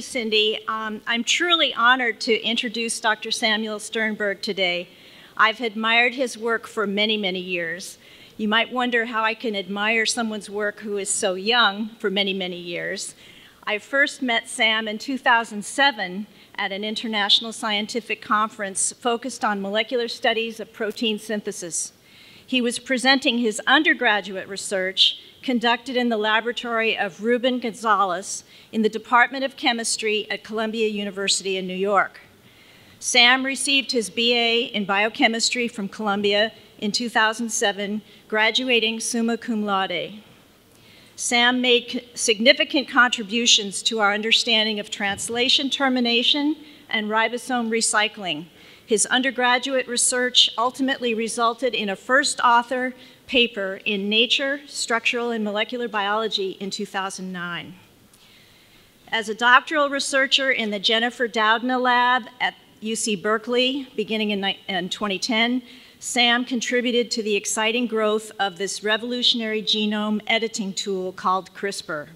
you, Cindy. Um, I'm truly honored to introduce Dr. Samuel Sternberg today. I've admired his work for many, many years. You might wonder how I can admire someone's work who is so young for many, many years. I first met Sam in 2007 at an international scientific conference focused on molecular studies of protein synthesis. He was presenting his undergraduate research conducted in the laboratory of Ruben Gonzalez in the Department of Chemistry at Columbia University in New York. Sam received his BA in biochemistry from Columbia in 2007, graduating summa cum laude. Sam made significant contributions to our understanding of translation termination and ribosome recycling. His undergraduate research ultimately resulted in a first author paper in Nature, Structural and Molecular Biology in 2009. As a doctoral researcher in the Jennifer Doudna Lab at UC Berkeley, beginning in, in 2010, Sam contributed to the exciting growth of this revolutionary genome editing tool called CRISPR.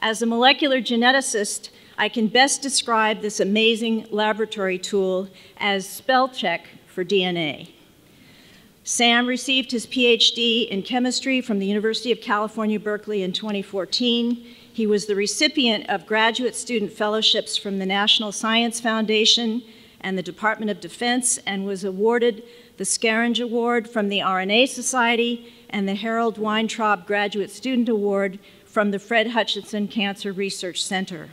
As a molecular geneticist, I can best describe this amazing laboratory tool as spell check for DNA. Sam received his PhD in chemistry from the University of California, Berkeley in 2014. He was the recipient of graduate student fellowships from the National Science Foundation and the Department of Defense and was awarded the Scaringe Award from the RNA Society, and the Harold Weintraub Graduate Student Award from the Fred Hutchinson Cancer Research Center.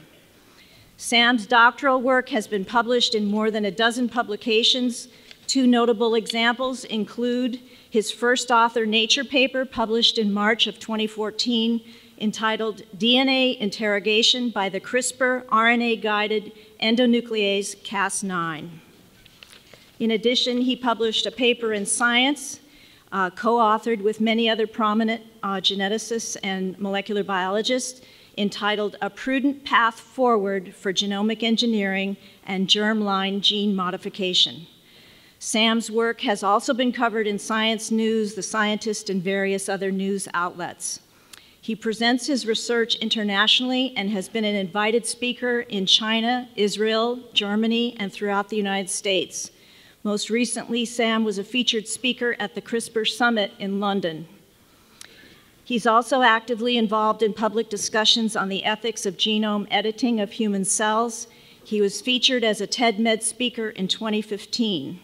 Sam's doctoral work has been published in more than a dozen publications. Two notable examples include his first author Nature paper published in March of 2014 entitled DNA Interrogation by the CRISPR RNA Guided Endonuclease Cas9. In addition, he published a paper in Science, uh, co-authored with many other prominent uh, geneticists and molecular biologists, entitled A Prudent Path Forward for Genomic Engineering and Germline Gene Modification. Sam's work has also been covered in Science News, The Scientist, and various other news outlets. He presents his research internationally and has been an invited speaker in China, Israel, Germany, and throughout the United States. Most recently, Sam was a featured speaker at the CRISPR Summit in London. He's also actively involved in public discussions on the ethics of genome editing of human cells. He was featured as a TED Med speaker in 2015.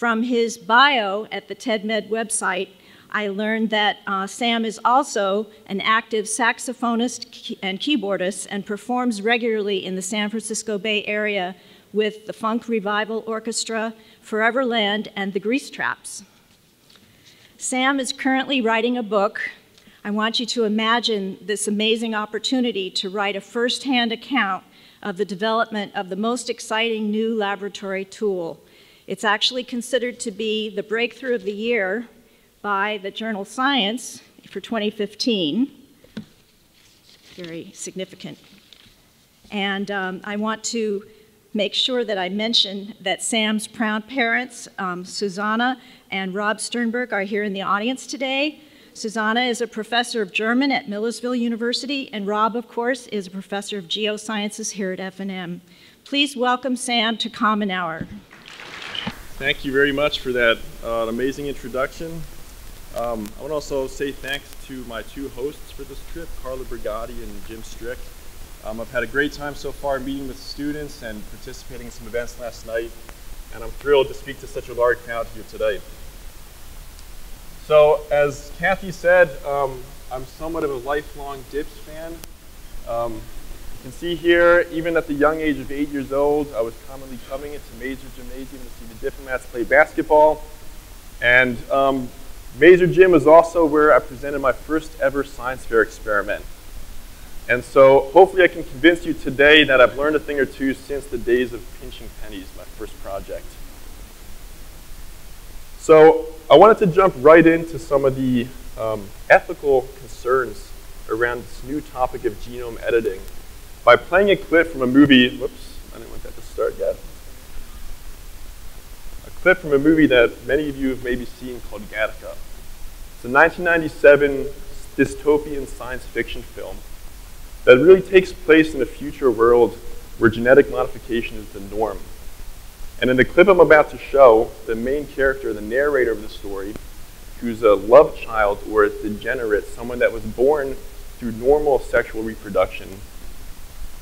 From his bio at the TEDMED website, I learned that uh, Sam is also an active saxophonist and keyboardist and performs regularly in the San Francisco Bay Area with the Funk Revival Orchestra, Foreverland, and the Grease Traps. Sam is currently writing a book. I want you to imagine this amazing opportunity to write a firsthand account of the development of the most exciting new laboratory tool. It's actually considered to be the breakthrough of the year by the journal Science for 2015. Very significant. And um, I want to make sure that I mention that Sam's proud parents, um, Susanna and Rob Sternberg, are here in the audience today. Susanna is a professor of German at Millersville University, and Rob, of course, is a professor of geosciences here at F&M. Please welcome Sam to Common Hour. Thank you very much for that uh, amazing introduction. Um, I want to also say thanks to my two hosts for this trip, Carla Brigatti and Jim Strick. Um, I've had a great time so far meeting with students and participating in some events last night, and I'm thrilled to speak to such a large crowd here today. So, as Kathy said, um, I'm somewhat of a lifelong Dips fan. You can see here, even at the young age of eight years old, I was commonly coming into Mayser Gymnasium to see the Diplomats play basketball. And um, Mayser Gym was also where I presented my first ever science fair experiment. And so hopefully I can convince you today that I've learned a thing or two since the days of pinching pennies, my first project. So I wanted to jump right into some of the um, ethical concerns around this new topic of genome editing by playing a clip from a movie, whoops, I didn't want that to start yet. A clip from a movie that many of you have maybe seen called Gattaca. It's a 1997 dystopian science fiction film that really takes place in a future world where genetic modification is the norm. And in the clip I'm about to show, the main character, the narrator of the story, who's a love child or a degenerate, someone that was born through normal sexual reproduction,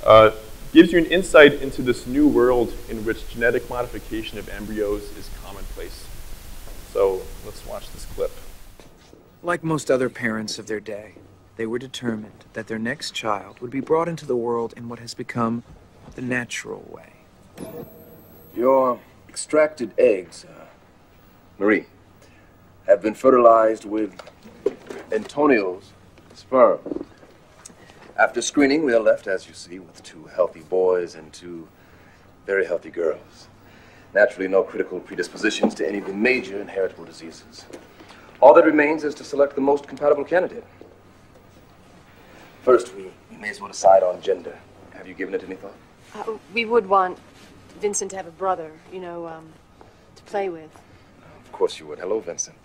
uh, gives you an insight into this new world in which genetic modification of embryos is commonplace. So let's watch this clip. Like most other parents of their day, they were determined that their next child would be brought into the world in what has become the natural way. Your extracted eggs, uh, Marie, have been fertilized with Antonio's sperm. After screening, we are left, as you see, with two healthy boys and two very healthy girls. Naturally, no critical predispositions to any of the major inheritable diseases. All that remains is to select the most compatible candidate. First, we, we may as well decide on gender. Have you given it any thought? Uh, we would want Vincent to have a brother, you know, um, to play with. Of course you would. Hello, Vincent.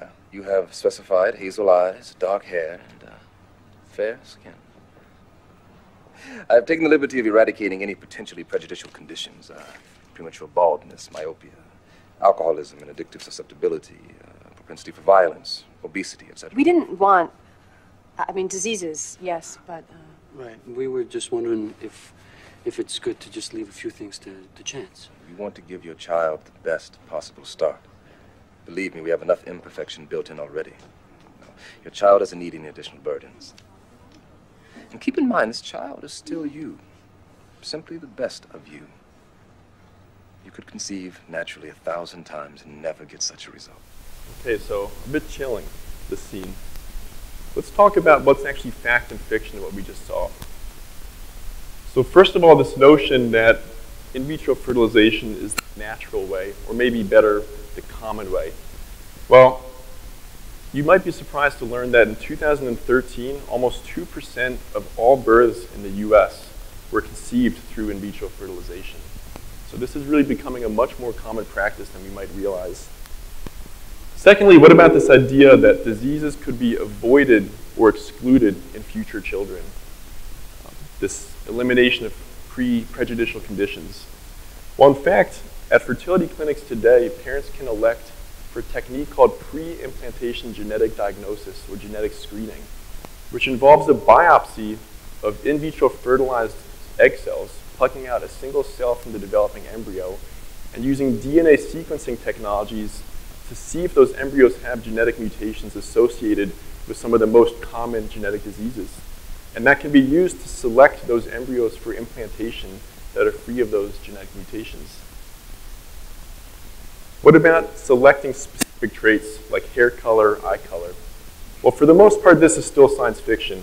Uh, you have specified hazel eyes, dark hair, and uh, fair skin. I've taken the liberty of eradicating any potentially prejudicial conditions uh, premature baldness, myopia, alcoholism and addictive susceptibility, uh, propensity for violence, obesity, etc. We didn't want, I mean, diseases, yes, but. Uh, Right. We were just wondering if if it's good to just leave a few things to, to chance. You want to give your child the best possible start. Believe me, we have enough imperfection built in already. Your child doesn't need any additional burdens. And keep in mind, this child is still you. Simply the best of you. You could conceive naturally a thousand times and never get such a result. Okay, so a bit chilling, this scene. Let's talk about what's actually fact and fiction in what we just saw. So first of all, this notion that in vitro fertilization is the natural way, or maybe better, the common way. Well, you might be surprised to learn that in 2013, almost 2% of all births in the US were conceived through in vitro fertilization. So this is really becoming a much more common practice than we might realize. Secondly, what about this idea that diseases could be avoided or excluded in future children? This elimination of pre-prejudicial conditions. Well, in fact, at fertility clinics today, parents can elect for a technique called pre-implantation genetic diagnosis or genetic screening, which involves a biopsy of in vitro fertilized egg cells, plucking out a single cell from the developing embryo, and using DNA sequencing technologies to see if those embryos have genetic mutations associated with some of the most common genetic diseases. And that can be used to select those embryos for implantation that are free of those genetic mutations. What about selecting specific traits like hair color, eye color? Well, for the most part, this is still science fiction.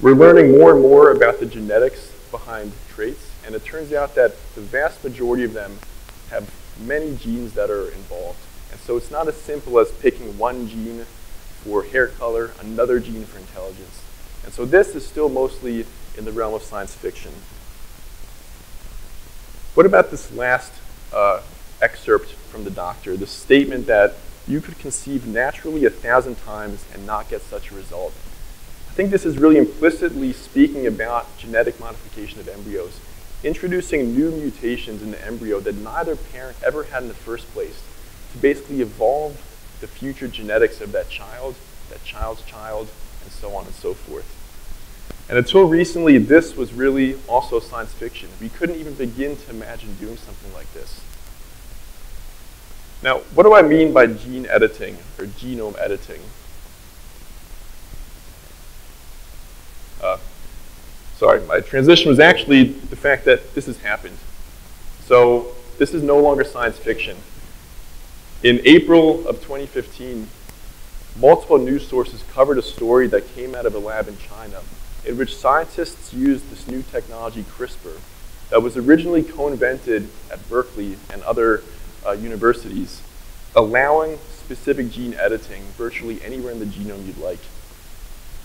We're learning more and more about the genetics behind traits, and it turns out that the vast majority of them have many genes that are involved. And so it's not as simple as picking one gene for hair color, another gene for intelligence. And so this is still mostly in the realm of science fiction. What about this last uh, excerpt from the doctor, the statement that you could conceive naturally a thousand times and not get such a result? I think this is really implicitly speaking about genetic modification of embryos, introducing new mutations in the embryo that neither parent ever had in the first place to basically evolve the future genetics of that child, that child's child, and so on and so forth. And until recently, this was really also science fiction. We couldn't even begin to imagine doing something like this. Now, what do I mean by gene editing or genome editing? Uh, sorry, my transition was actually the fact that this has happened. So this is no longer science fiction. In April of 2015, multiple news sources covered a story that came out of a lab in China in which scientists used this new technology, CRISPR, that was originally co-invented at Berkeley and other uh, universities, allowing specific gene editing virtually anywhere in the genome you'd like.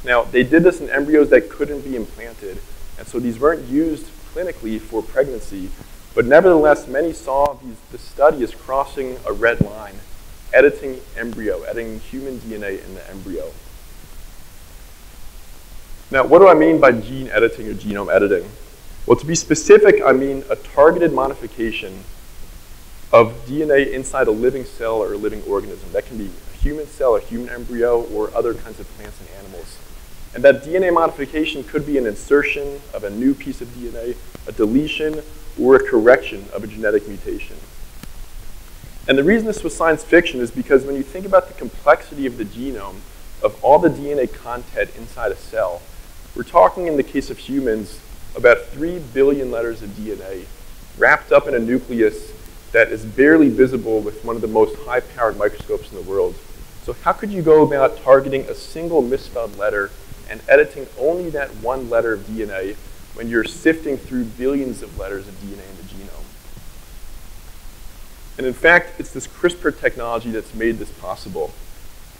Now, they did this in embryos that couldn't be implanted, and so these weren't used clinically for pregnancy, but nevertheless, many saw these, the study as crossing a red line, editing embryo, editing human DNA in the embryo. Now, what do I mean by gene editing or genome editing? Well, to be specific, I mean a targeted modification of DNA inside a living cell or a living organism. That can be a human cell, a human embryo, or other kinds of plants and animals. And that DNA modification could be an insertion of a new piece of DNA, a deletion, or a correction of a genetic mutation. And the reason this was science fiction is because when you think about the complexity of the genome, of all the DNA content inside a cell, we're talking in the case of humans about 3 billion letters of DNA wrapped up in a nucleus that is barely visible with one of the most high-powered microscopes in the world. So how could you go about targeting a single misspelled letter and editing only that one letter of DNA when you're sifting through billions of letters of DNA in the genome? And in fact, it's this CRISPR technology that's made this possible.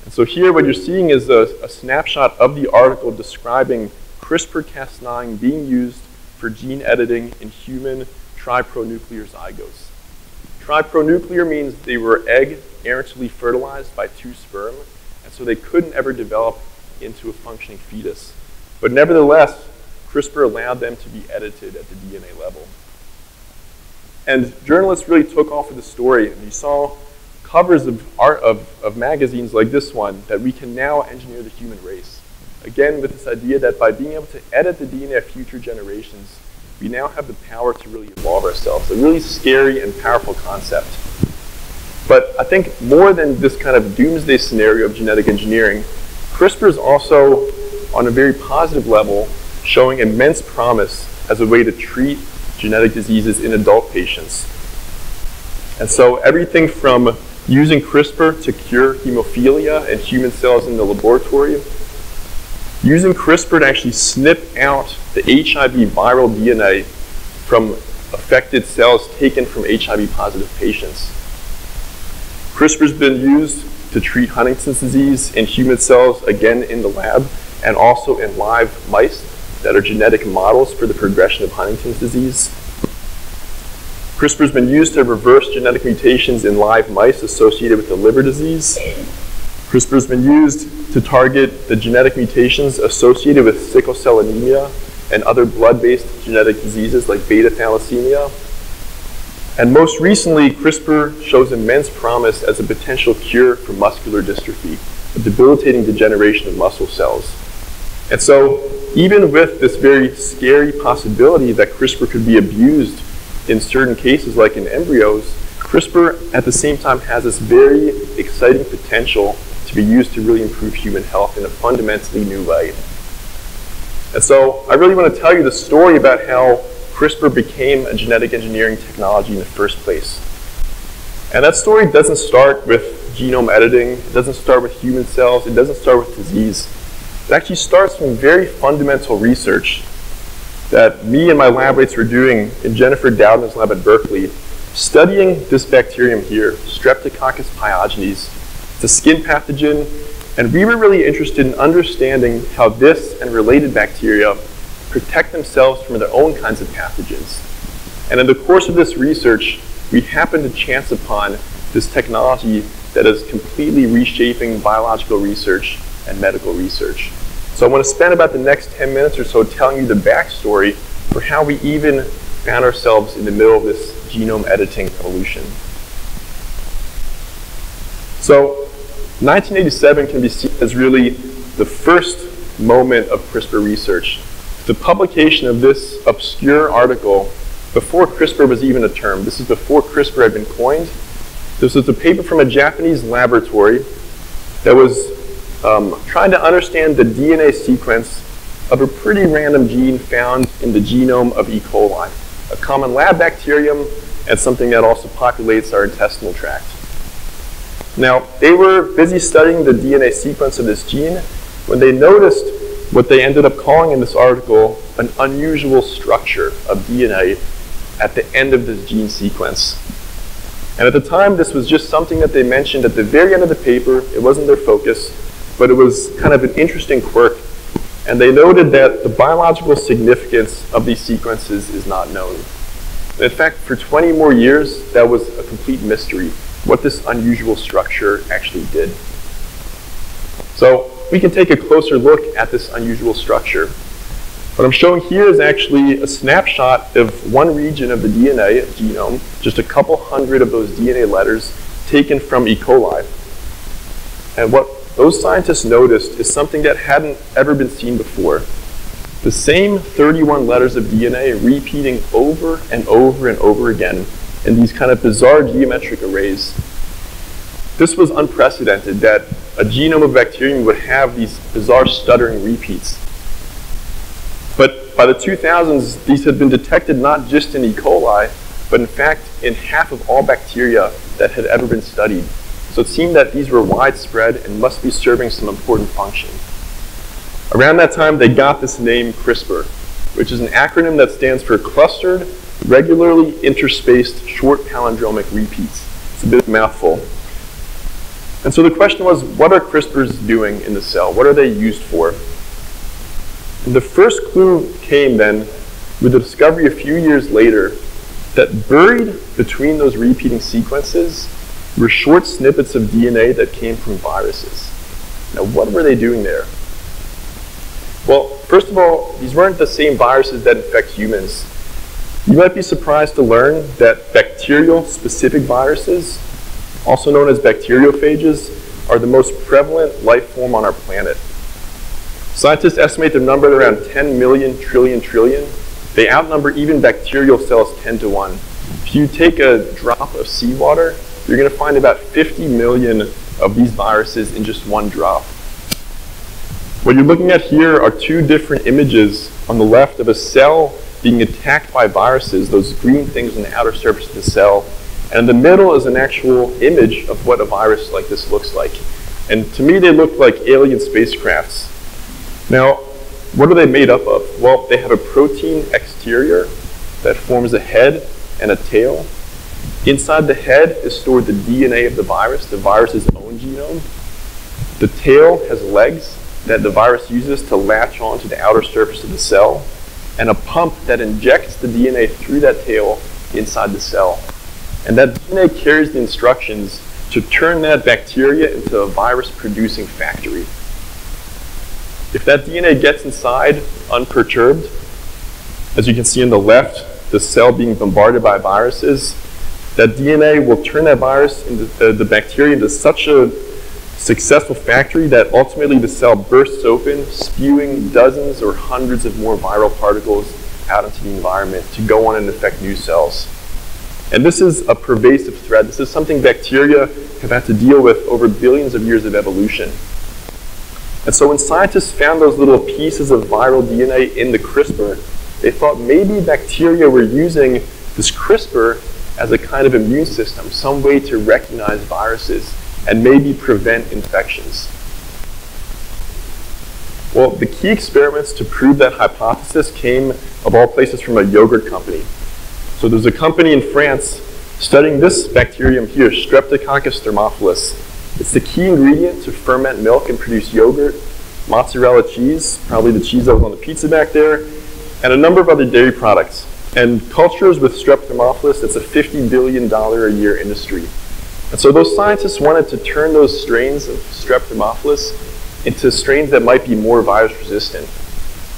And so here what you're seeing is a, a snapshot of the article describing CRISPR-Cas9 being used for gene editing in human tripronuclear zygotes. Tripronuclear means they were egg errantly fertilized by two sperm, and so they couldn't ever develop into a functioning fetus. But nevertheless, CRISPR allowed them to be edited at the DNA level. And journalists really took off with the story, and you saw covers of, art, of, of magazines like this one that we can now engineer the human race. Again, with this idea that by being able to edit the DNA of future generations, we now have the power to really evolve ourselves. A really scary and powerful concept. But I think more than this kind of doomsday scenario of genetic engineering, CRISPR is also, on a very positive level, showing immense promise as a way to treat genetic diseases in adult patients. And so everything from using CRISPR to cure hemophilia in human cells in the laboratory using CRISPR to actually snip out the HIV viral DNA from affected cells taken from HIV positive patients. CRISPR's been used to treat Huntington's disease in human cells, again in the lab, and also in live mice that are genetic models for the progression of Huntington's disease. CRISPR's been used to reverse genetic mutations in live mice associated with the liver disease. CRISPR's been used to target the genetic mutations associated with sickle cell anemia and other blood-based genetic diseases like beta thalassemia. And most recently, CRISPR shows immense promise as a potential cure for muscular dystrophy, a debilitating degeneration of muscle cells. And so, even with this very scary possibility that CRISPR could be abused in certain cases, like in embryos, CRISPR at the same time has this very exciting potential to be used to really improve human health in a fundamentally new way. And so I really want to tell you the story about how CRISPR became a genetic engineering technology in the first place. And that story doesn't start with genome editing, it doesn't start with human cells, it doesn't start with disease. It actually starts from very fundamental research that me and my lab mates were doing in Jennifer Doudna's lab at Berkeley, studying this bacterium here, Streptococcus pyogenes, a skin pathogen, and we were really interested in understanding how this and related bacteria protect themselves from their own kinds of pathogens. And in the course of this research, we happened to chance upon this technology that is completely reshaping biological research and medical research. So I want to spend about the next 10 minutes or so telling you the backstory for how we even found ourselves in the middle of this genome editing evolution. So 1987 can be seen as really the first moment of CRISPR research. The publication of this obscure article before CRISPR was even a term. This is before CRISPR had been coined. This was a paper from a Japanese laboratory that was um, trying to understand the DNA sequence of a pretty random gene found in the genome of E. coli, a common lab bacterium and something that also populates our intestinal tract. Now, they were busy studying the DNA sequence of this gene when they noticed what they ended up calling in this article an unusual structure of DNA at the end of this gene sequence. And at the time, this was just something that they mentioned at the very end of the paper. It wasn't their focus, but it was kind of an interesting quirk. And they noted that the biological significance of these sequences is not known. in fact, for 20 more years, that was a complete mystery what this unusual structure actually did. So we can take a closer look at this unusual structure. What I'm showing here is actually a snapshot of one region of the DNA genome, just a couple hundred of those DNA letters taken from E. coli. And what those scientists noticed is something that hadn't ever been seen before. The same 31 letters of DNA repeating over and over and over again in these kind of bizarre geometric arrays. This was unprecedented that a genome of bacterium would have these bizarre stuttering repeats. But by the 2000s, these had been detected not just in E. coli, but in fact in half of all bacteria that had ever been studied. So it seemed that these were widespread and must be serving some important function. Around that time, they got this name CRISPR, which is an acronym that stands for Clustered Regularly Interspaced Short Palindromic Repeats. It's a bit of a mouthful. And so the question was, what are CRISPRs doing in the cell? What are they used for? And the first clue came then with the discovery a few years later that buried between those repeating sequences were short snippets of DNA that came from viruses. Now, what were they doing there? Well, first of all, these weren't the same viruses that infect humans. You might be surprised to learn that bacterial specific viruses, also known as bacteriophages, are the most prevalent life form on our planet. Scientists estimate their number at around 10 million trillion trillion. They outnumber even bacterial cells 10 to 1. If you take a drop of seawater you're going to find about 50 million of these viruses in just one drop. What you're looking at here are two different images on the left of a cell being attacked by viruses, those green things on the outer surface of the cell. And in the middle is an actual image of what a virus like this looks like. And to me, they look like alien spacecrafts. Now, what are they made up of? Well, they have a protein exterior that forms a head and a tail. Inside the head is stored the DNA of the virus, the virus's own genome. The tail has legs that the virus uses to latch onto the outer surface of the cell, and a pump that injects the DNA through that tail inside the cell. And that DNA carries the instructions to turn that bacteria into a virus producing factory. If that DNA gets inside unperturbed, as you can see on the left, the cell being bombarded by viruses, that DNA will turn that virus, into, uh, the bacteria, into such a successful factory that ultimately the cell bursts open, spewing dozens or hundreds of more viral particles out into the environment to go on and infect new cells. And this is a pervasive threat. This is something bacteria have had to deal with over billions of years of evolution. And so when scientists found those little pieces of viral DNA in the CRISPR, they thought maybe bacteria were using this CRISPR as a kind of immune system, some way to recognize viruses and maybe prevent infections. Well, the key experiments to prove that hypothesis came, of all places, from a yogurt company. So there's a company in France studying this bacterium here, Streptococcus thermophilus. It's the key ingredient to ferment milk and produce yogurt, mozzarella cheese, probably the cheese that was on the pizza back there, and a number of other dairy products. And cultures with Strep thermophilus, it's a $50 billion a year industry. And so those scientists wanted to turn those strains of Strep thermophilus into strains that might be more virus resistant.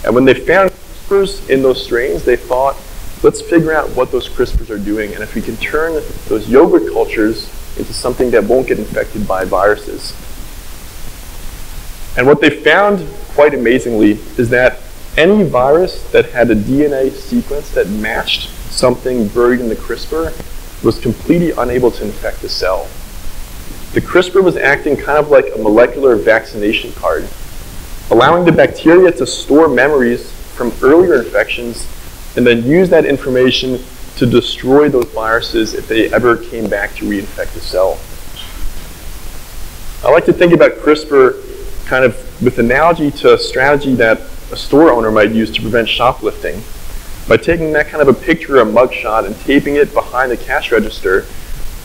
And when they found CRISPRs in those strains, they thought, let's figure out what those CRISPRs are doing. And if we can turn those yogurt cultures into something that won't get infected by viruses. And what they found, quite amazingly, is that any virus that had a DNA sequence that matched something buried in the CRISPR was completely unable to infect the cell. The CRISPR was acting kind of like a molecular vaccination card, allowing the bacteria to store memories from earlier infections and then use that information to destroy those viruses if they ever came back to reinfect the cell. I like to think about CRISPR kind of with analogy to a strategy that a store owner might use to prevent shoplifting. By taking that kind of a picture, a mugshot, and taping it behind the cash register,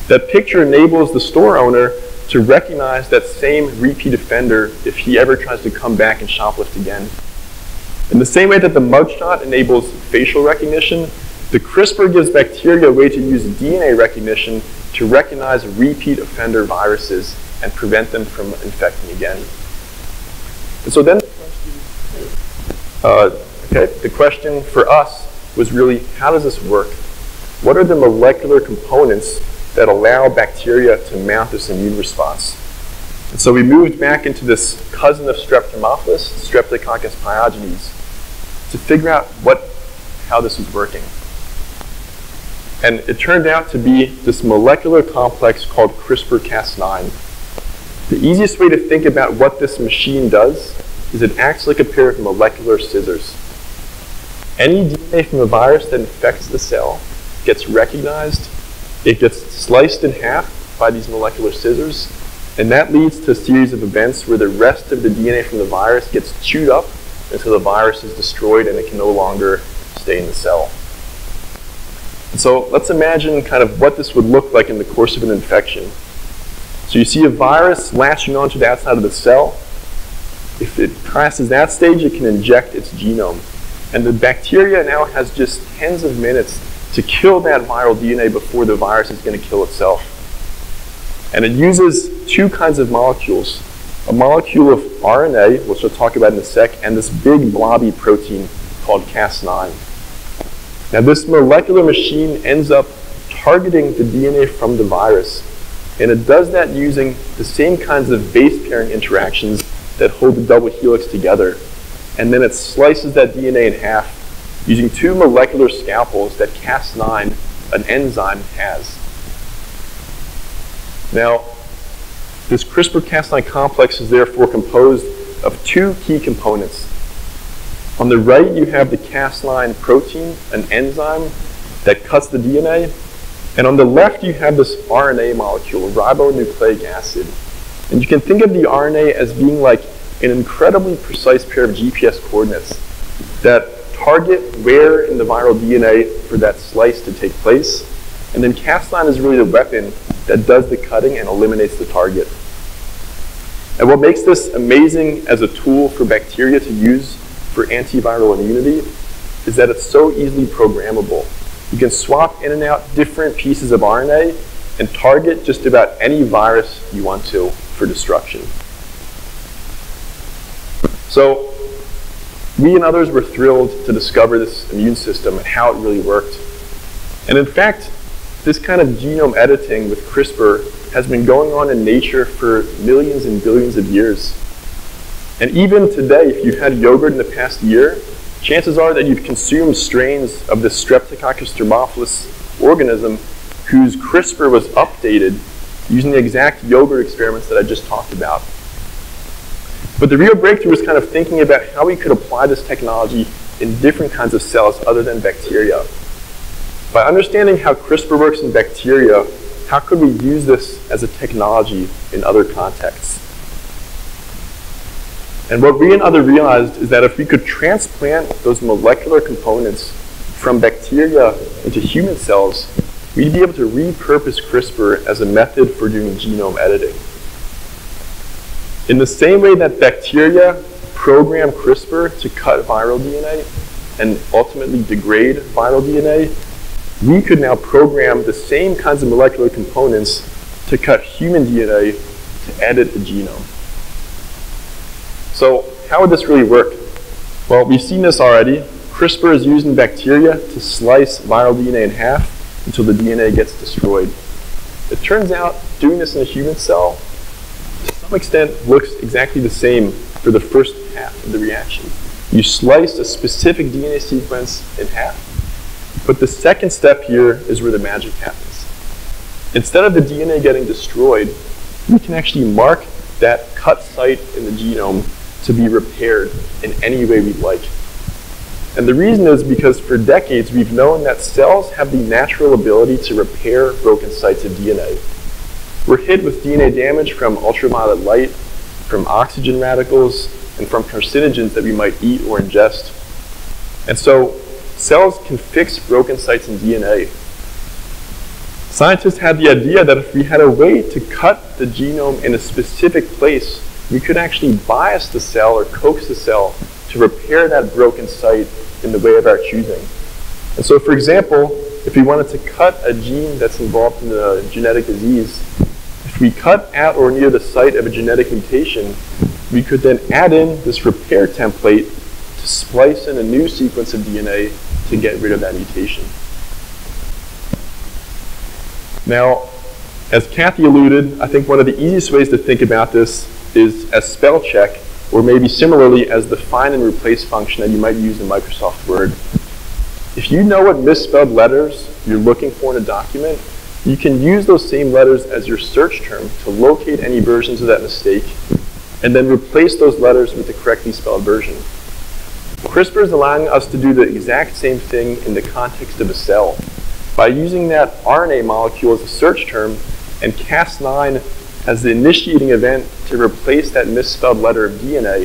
that picture enables the store owner to recognize that same repeat offender if he ever tries to come back and shoplift again. In the same way that the mugshot enables facial recognition, the CRISPR gives bacteria a way to use DNA recognition to recognize repeat offender viruses and prevent them from infecting again. And so then, uh, okay, the question for us was really, how does this work? What are the molecular components that allow bacteria to mount this immune response? And so we moved back into this cousin of Strep Thermophilus, Streptococcus pyogenes, to figure out what, how this was working. And it turned out to be this molecular complex called CRISPR-Cas9. The easiest way to think about what this machine does is it acts like a pair of molecular scissors. Any DNA from a virus that infects the cell gets recognized, it gets sliced in half by these molecular scissors, and that leads to a series of events where the rest of the DNA from the virus gets chewed up until the virus is destroyed and it can no longer stay in the cell. So let's imagine kind of what this would look like in the course of an infection. So you see a virus latching onto the outside of the cell. If it passes that stage, it can inject its genome. And the bacteria now has just tens of minutes to kill that viral DNA before the virus is going to kill itself. And it uses two kinds of molecules. A molecule of RNA, which we'll talk about in a sec, and this big blobby protein called Cas9. Now this molecular machine ends up targeting the DNA from the virus. And it does that using the same kinds of base pairing interactions that hold the double helix together. And then it slices that DNA in half using two molecular scalpels that Cas9, an enzyme, has. Now, this CRISPR-Cas9 complex is therefore composed of two key components. On the right, you have the Cas9 protein, an enzyme that cuts the DNA. And on the left, you have this RNA molecule, ribonucleic acid. And you can think of the RNA as being like an incredibly precise pair of GPS coordinates that target where in the viral DNA for that slice to take place. And then Cas9 is really the weapon that does the cutting and eliminates the target. And what makes this amazing as a tool for bacteria to use for antiviral immunity is that it's so easily programmable. You can swap in and out different pieces of RNA and target just about any virus you want to for destruction. So we and others were thrilled to discover this immune system and how it really worked. And in fact, this kind of genome editing with CRISPR has been going on in nature for millions and billions of years. And even today, if you've had yogurt in the past year, chances are that you've consumed strains of this Streptococcus thermophilus organism whose CRISPR was updated using the exact yogurt experiments that I just talked about. But the real breakthrough was kind of thinking about how we could apply this technology in different kinds of cells other than bacteria. By understanding how CRISPR works in bacteria, how could we use this as a technology in other contexts? And what we and others realized is that if we could transplant those molecular components from bacteria into human cells, we'd be able to repurpose CRISPR as a method for doing genome editing. In the same way that bacteria program CRISPR to cut viral DNA and ultimately degrade viral DNA, we could now program the same kinds of molecular components to cut human DNA to edit the genome. So how would this really work? Well, we've seen this already. CRISPR is used in bacteria to slice viral DNA in half until the DNA gets destroyed. It turns out doing this in a human cell, some extent, looks exactly the same for the first half of the reaction. You slice a specific DNA sequence in half, but the second step here is where the magic happens. Instead of the DNA getting destroyed, we can actually mark that cut site in the genome to be repaired in any way we'd like. And the reason is because for decades we've known that cells have the natural ability to repair broken sites of DNA. We're hit with DNA damage from ultraviolet light, from oxygen radicals, and from carcinogens that we might eat or ingest. And so cells can fix broken sites in DNA. Scientists had the idea that if we had a way to cut the genome in a specific place, we could actually bias the cell or coax the cell to repair that broken site in the way of our choosing. And so, for example, if we wanted to cut a gene that's involved in a genetic disease, we cut at or near the site of a genetic mutation, we could then add in this repair template to splice in a new sequence of DNA to get rid of that mutation. Now, as Kathy alluded, I think one of the easiest ways to think about this is as spell check, or maybe similarly as the find and replace function that you might use in Microsoft Word. If you know what misspelled letters you're looking for in a document, you can use those same letters as your search term to locate any versions of that mistake and then replace those letters with the correctly spelled version. CRISPR is allowing us to do the exact same thing in the context of a cell by using that RNA molecule as a search term and Cas9 as the initiating event to replace that misspelled letter of DNA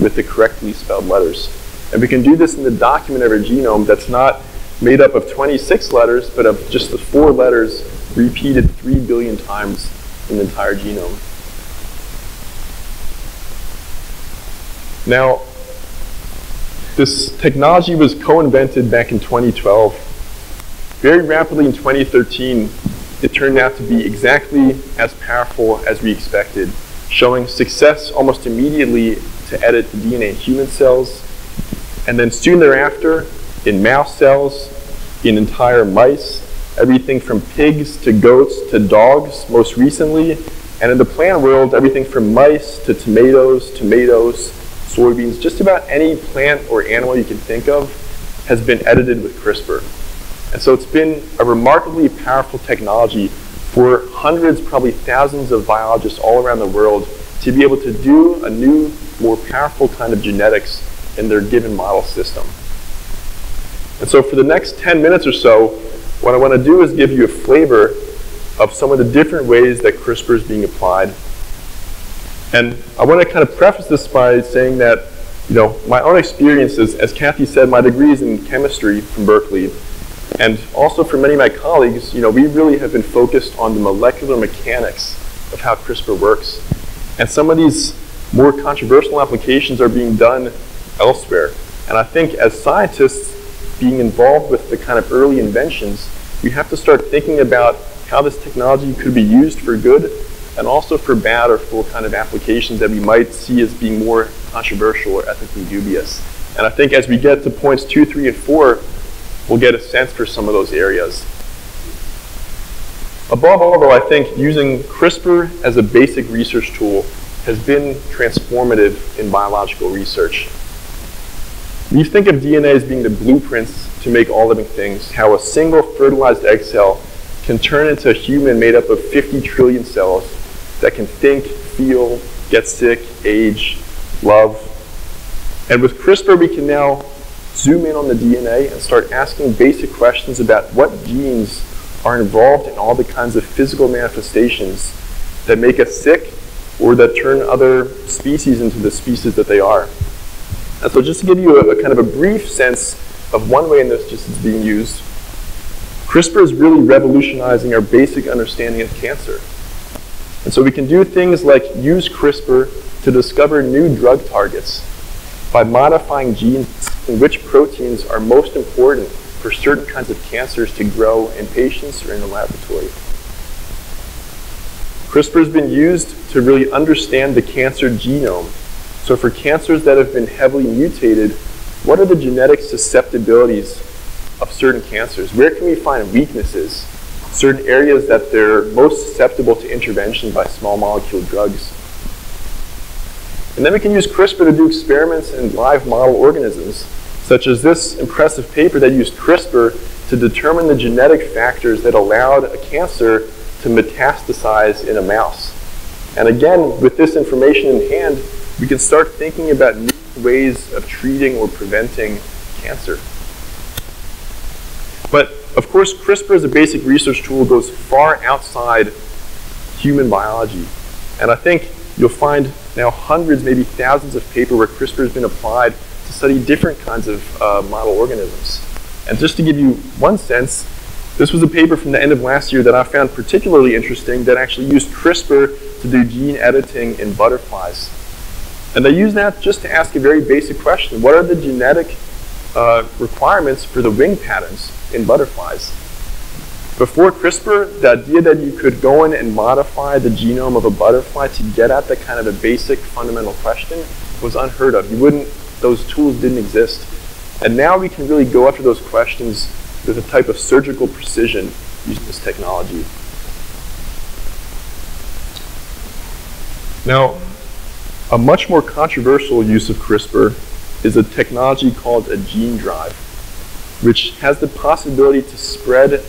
with the correctly spelled letters. And we can do this in the document of our genome that's not made up of 26 letters, but of just the four letters repeated 3 billion times in the entire genome. Now, this technology was co-invented back in 2012. Very rapidly in 2013, it turned out to be exactly as powerful as we expected, showing success almost immediately to edit the DNA in human cells, and then soon thereafter in mouse cells, in entire mice, everything from pigs to goats to dogs most recently, and in the plant world, everything from mice to tomatoes, tomatoes, soybeans, just about any plant or animal you can think of has been edited with CRISPR. And so it's been a remarkably powerful technology for hundreds, probably thousands of biologists all around the world to be able to do a new, more powerful kind of genetics in their given model system. And so for the next 10 minutes or so, what I want to do is give you a flavor of some of the different ways that CRISPR is being applied. And I want to kind of preface this by saying that, you know, my own experiences, as Kathy said, my degree is in chemistry from Berkeley. And also for many of my colleagues, you know, we really have been focused on the molecular mechanics of how CRISPR works. And some of these more controversial applications are being done elsewhere. And I think as scientists being involved with the kind of early inventions, we have to start thinking about how this technology could be used for good and also for bad or for kind of applications that we might see as being more controversial or ethically dubious. And I think as we get to points two, three, and four, we'll get a sense for some of those areas. Above all, though, I think using CRISPR as a basic research tool has been transformative in biological research. You think of DNA as being the blueprints to make all living things, how a single fertilized egg cell can turn into a human made up of 50 trillion cells that can think, feel, get sick, age, love. And with CRISPR, we can now zoom in on the DNA and start asking basic questions about what genes are involved in all the kinds of physical manifestations that make us sick or that turn other species into the species that they are. And so just to give you a, a kind of a brief sense of one way in which this just is being used, CRISPR is really revolutionizing our basic understanding of cancer. And so we can do things like use CRISPR to discover new drug targets by modifying genes in which proteins are most important for certain kinds of cancers to grow in patients or in the laboratory. CRISPR has been used to really understand the cancer genome. So for cancers that have been heavily mutated, what are the genetic susceptibilities of certain cancers? Where can we find weaknesses? Certain areas that they're most susceptible to intervention by small molecule drugs. And then we can use CRISPR to do experiments in live model organisms such as this impressive paper that used CRISPR to determine the genetic factors that allowed a cancer to metastasize in a mouse. And again, with this information in hand, we can start thinking about new ways of treating or preventing cancer. But of course, CRISPR as a basic research tool goes far outside human biology. And I think you'll find now hundreds, maybe thousands of paper where CRISPR has been applied to study different kinds of uh, model organisms. And just to give you one sense, this was a paper from the end of last year that I found particularly interesting that actually used CRISPR to do gene editing in butterflies. And they use that just to ask a very basic question. What are the genetic uh, requirements for the wing patterns in butterflies? Before CRISPR, the idea that you could go in and modify the genome of a butterfly to get at that kind of a basic fundamental question was unheard of. You wouldn't, those tools didn't exist. And now we can really go after those questions with a type of surgical precision using this technology. Now, a much more controversial use of CRISPR is a technology called a gene drive, which has the possibility to spread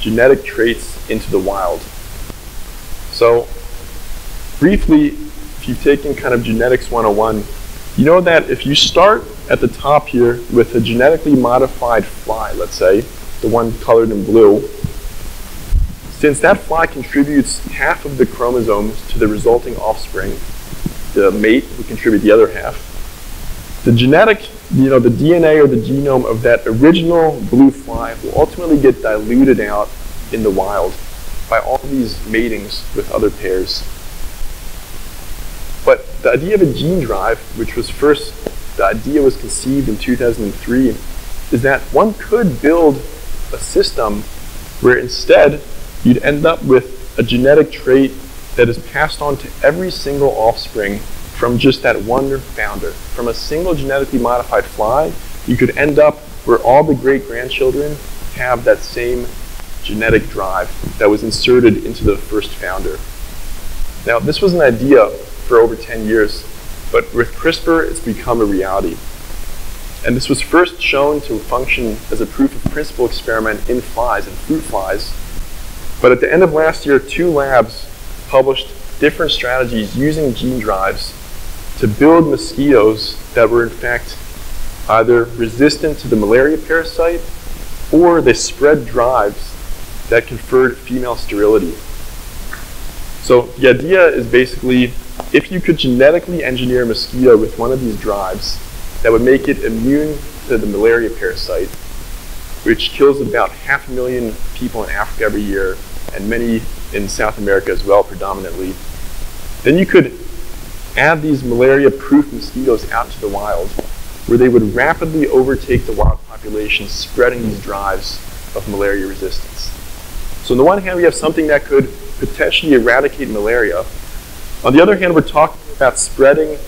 genetic traits into the wild. So, briefly, if you've taken kind of genetics 101, you know that if you start at the top here with a genetically modified fly, let's say, the one colored in blue, since that fly contributes half of the chromosomes to the resulting offspring, the mate would contribute the other half. The genetic, you know, the DNA or the genome of that original blue fly will ultimately get diluted out in the wild by all these matings with other pairs. But the idea of a gene drive, which was first, the idea was conceived in 2003, is that one could build a system where instead you'd end up with a genetic trait that is passed on to every single offspring from just that one founder. From a single genetically modified fly, you could end up where all the great grandchildren have that same genetic drive that was inserted into the first founder. Now, this was an idea for over 10 years, but with CRISPR, it's become a reality. And this was first shown to function as a proof of principle experiment in flies, and fruit flies, but at the end of last year, two labs published different strategies using gene drives to build mosquitoes that were in fact either resistant to the malaria parasite or they spread drives that conferred female sterility. So the idea is basically if you could genetically engineer a mosquito with one of these drives that would make it immune to the malaria parasite, which kills about half a million people in Africa every year and many in South America as well, predominantly. Then you could add these malaria-proof mosquitoes out to the wild, where they would rapidly overtake the wild population, spreading these drives of malaria resistance. So on the one hand, we have something that could potentially eradicate malaria. On the other hand, we're talking about spreading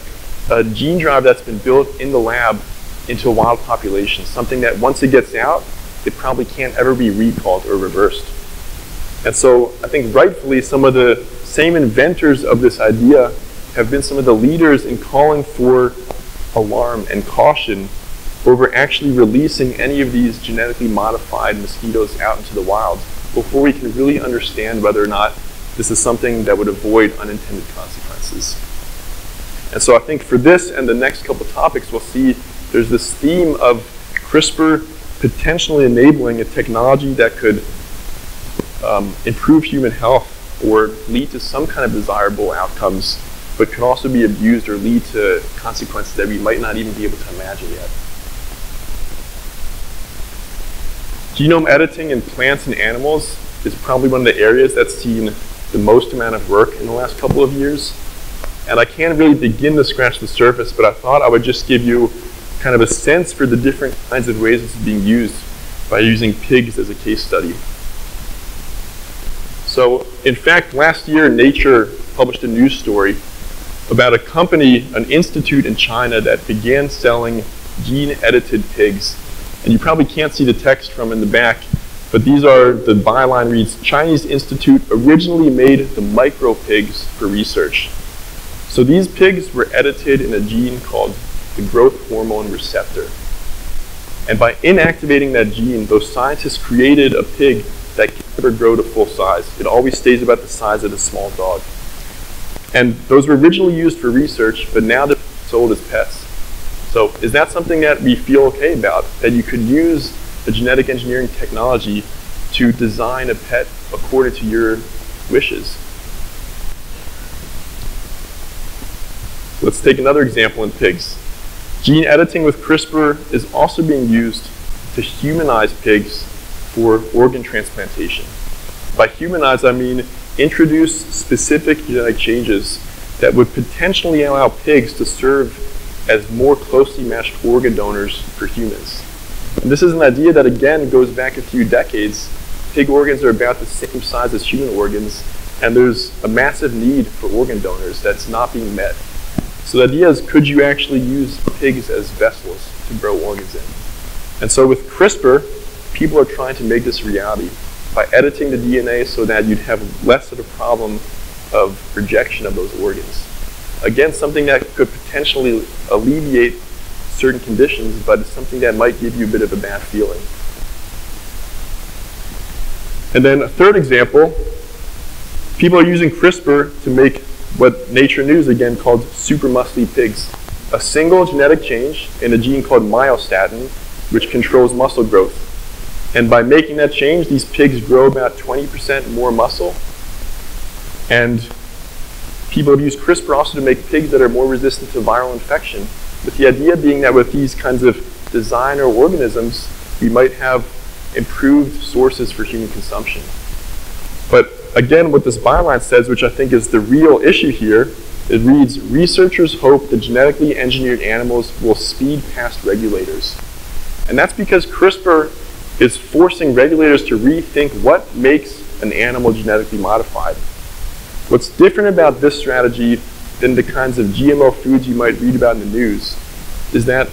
a gene drive that's been built in the lab into a wild population, something that once it gets out, it probably can't ever be recalled or reversed. And so I think rightfully some of the same inventors of this idea have been some of the leaders in calling for alarm and caution over actually releasing any of these genetically modified mosquitoes out into the wild before we can really understand whether or not this is something that would avoid unintended consequences. And so I think for this and the next couple topics, we'll see there's this theme of CRISPR potentially enabling a technology that could um, improve human health or lead to some kind of desirable outcomes, but can also be abused or lead to consequences that we might not even be able to imagine yet. Genome editing in plants and animals is probably one of the areas that's seen the most amount of work in the last couple of years. And I can't really begin to scratch the surface, but I thought I would just give you kind of a sense for the different kinds of ways is being used by using pigs as a case study. So, in fact, last year, Nature published a news story about a company, an institute in China that began selling gene edited pigs. And you probably can't see the text from in the back, but these are the byline reads Chinese Institute originally made the micro pigs for research. So these pigs were edited in a gene called the growth hormone receptor. And by inactivating that gene, those scientists created a pig that can never grow to full size. It always stays about the size of a small dog. And those were originally used for research, but now they're sold as pets. So is that something that we feel okay about? That you could use the genetic engineering technology to design a pet according to your wishes? Let's take another example in pigs. Gene editing with CRISPR is also being used to humanize pigs for organ transplantation. By humanize, I mean introduce specific genetic changes that would potentially allow pigs to serve as more closely matched organ donors for humans. And this is an idea that again goes back a few decades pig organs are about the same size as human organs, and there's a massive need for organ donors that's not being met. So the idea is, could you actually use pigs as vessels to grow organs in? And so with CRISPR, people are trying to make this reality by editing the DNA so that you'd have less of a problem of rejection of those organs. Again, something that could potentially alleviate certain conditions, but it's something that might give you a bit of a bad feeling. And then a third example, people are using CRISPR to make what Nature News again called super muscly pigs. A single genetic change in a gene called myostatin, which controls muscle growth. And by making that change, these pigs grow about 20% more muscle. And people have used CRISPR also to make pigs that are more resistant to viral infection, with the idea being that with these kinds of designer organisms, we might have improved sources for human consumption. But again, what this byline says, which I think is the real issue here, it reads, researchers hope the genetically engineered animals will speed past regulators. And that's because CRISPR is forcing regulators to rethink what makes an animal genetically modified. What's different about this strategy than the kinds of GMO foods you might read about in the news is that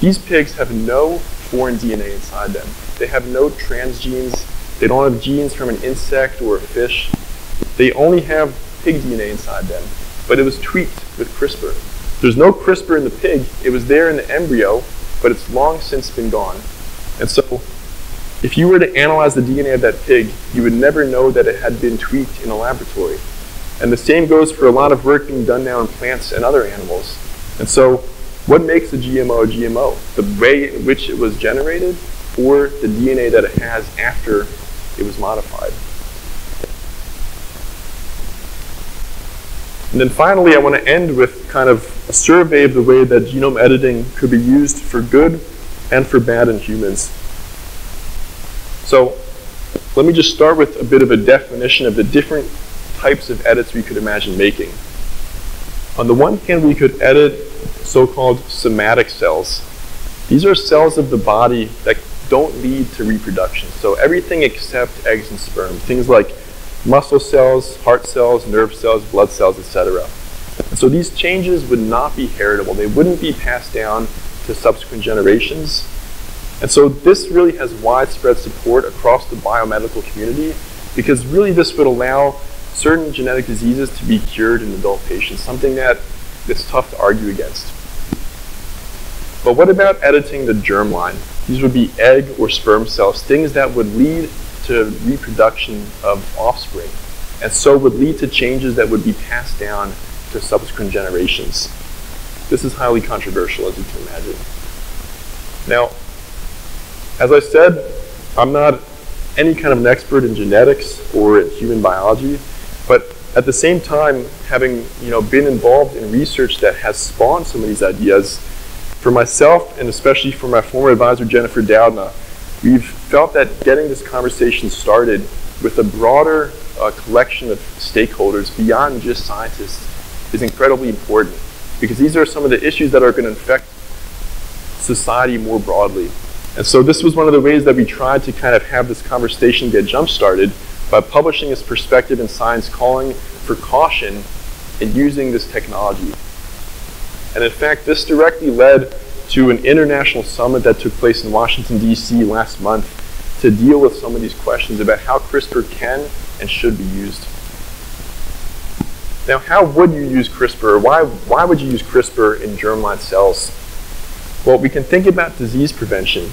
these pigs have no foreign DNA inside them. They have no transgenes. They don't have genes from an insect or a fish. They only have pig DNA inside them, but it was tweaked with CRISPR. There's no CRISPR in the pig. It was there in the embryo, but it's long since been gone. And so if you were to analyze the DNA of that pig, you would never know that it had been tweaked in a laboratory. And the same goes for a lot of work being done now in plants and other animals. And so what makes a GMO a GMO? The way in which it was generated or the DNA that it has after it was modified. And then finally, I want to end with kind of a survey of the way that genome editing could be used for good and for bad in humans. So let me just start with a bit of a definition of the different types of edits we could imagine making. On the one hand, we could edit so-called somatic cells. These are cells of the body that don't lead to reproduction. So everything except eggs and sperm, things like muscle cells, heart cells, nerve cells, blood cells, etc. So these changes would not be heritable. They wouldn't be passed down to subsequent generations. And so this really has widespread support across the biomedical community because really this would allow certain genetic diseases to be cured in adult patients, something that it's tough to argue against. But what about editing the germline? These would be egg or sperm cells, things that would lead to reproduction of offspring, and so would lead to changes that would be passed down to subsequent generations. This is highly controversial, as you can imagine. Now, as I said, I'm not any kind of an expert in genetics or in human biology, but at the same time, having you know been involved in research that has spawned some of these ideas, for myself and especially for my former advisor Jennifer Doudna, we've felt that getting this conversation started with a broader uh, collection of stakeholders beyond just scientists is incredibly important because these are some of the issues that are going to affect society more broadly. And so this was one of the ways that we tried to kind of have this conversation get jump-started by publishing this perspective in Science calling for caution in using this technology. And in fact, this directly led to an international summit that took place in Washington, D.C. last month to deal with some of these questions about how CRISPR can and should be used. Now, how would you use CRISPR? Why, why would you use CRISPR in germline cells? Well, we can think about disease prevention.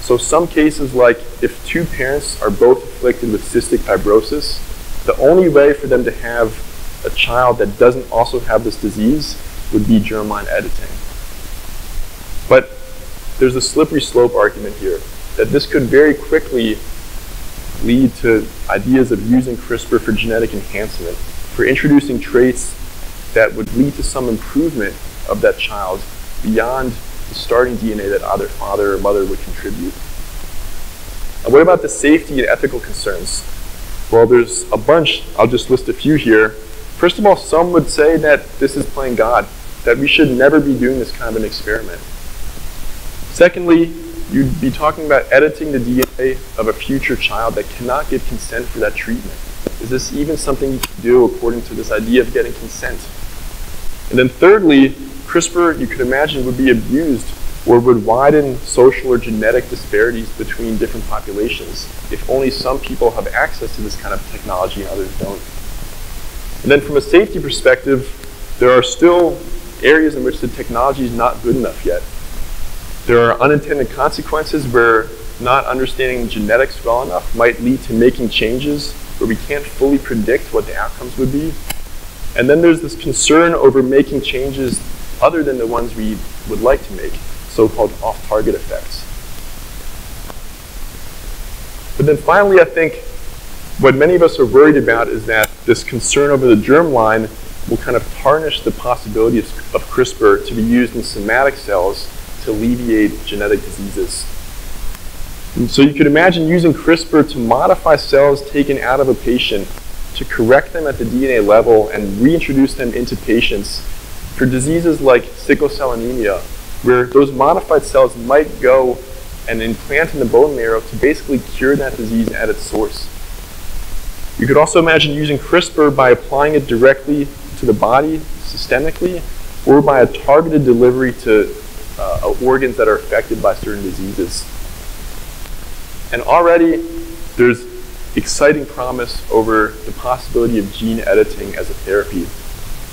So some cases like if two parents are both afflicted with cystic fibrosis, the only way for them to have a child that doesn't also have this disease would be germline editing. But there's a slippery slope argument here that this could very quickly lead to ideas of using CRISPR for genetic enhancement, for introducing traits that would lead to some improvement of that child beyond the starting DNA that either father or mother would contribute. And what about the safety and ethical concerns? Well, there's a bunch. I'll just list a few here. First of all, some would say that this is playing God that we should never be doing this kind of an experiment. Secondly, you'd be talking about editing the DNA of a future child that cannot give consent for that treatment. Is this even something you can do according to this idea of getting consent? And then thirdly, CRISPR, you could imagine, would be abused or would widen social or genetic disparities between different populations if only some people have access to this kind of technology and others don't. And then from a safety perspective, there are still areas in which the technology is not good enough yet. There are unintended consequences where not understanding genetics well enough might lead to making changes where we can't fully predict what the outcomes would be. And then there's this concern over making changes other than the ones we would like to make, so-called off-target effects. But then finally, I think what many of us are worried about is that this concern over the germline will kind of tarnish the possibility of, of CRISPR to be used in somatic cells to alleviate genetic diseases. And so you could imagine using CRISPR to modify cells taken out of a patient to correct them at the DNA level and reintroduce them into patients for diseases like sickle cell anemia, where those modified cells might go and implant in the bone marrow to basically cure that disease at its source. You could also imagine using CRISPR by applying it directly to the body systemically or by a targeted delivery to uh, organs that are affected by certain diseases. And already there's exciting promise over the possibility of gene editing as a therapy.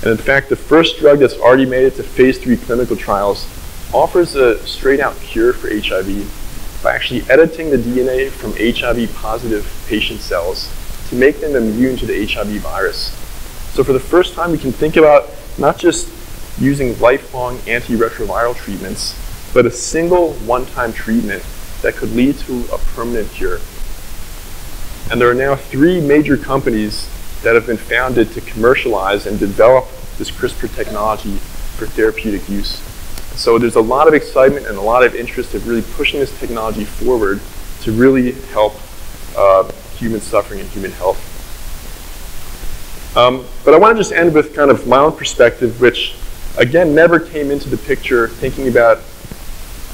And in fact, the first drug that's already made it to phase three clinical trials offers a straight out cure for HIV by actually editing the DNA from HIV positive patient cells to make them immune to the HIV virus. So for the first time, we can think about not just using lifelong antiretroviral treatments, but a single one-time treatment that could lead to a permanent cure. And there are now three major companies that have been founded to commercialize and develop this CRISPR technology for therapeutic use. So there's a lot of excitement and a lot of interest of really pushing this technology forward to really help uh, human suffering and human health. Um, but I want to just end with kind of my own perspective, which again never came into the picture thinking about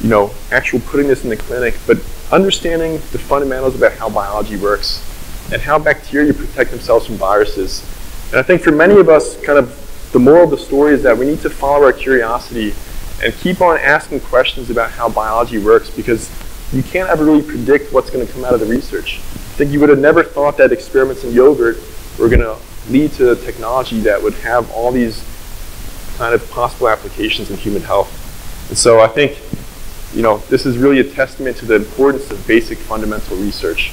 you know, actual putting this in the clinic, but understanding the fundamentals about how biology works and how bacteria protect themselves from viruses. And I think for many of us, kind of the moral of the story is that we need to follow our curiosity and keep on asking questions about how biology works because you can't ever really predict what's going to come out of the research. I think you would have never thought that experiments in yogurt were going to lead to technology that would have all these kind of possible applications in human health. And so I think you know, this is really a testament to the importance of basic fundamental research.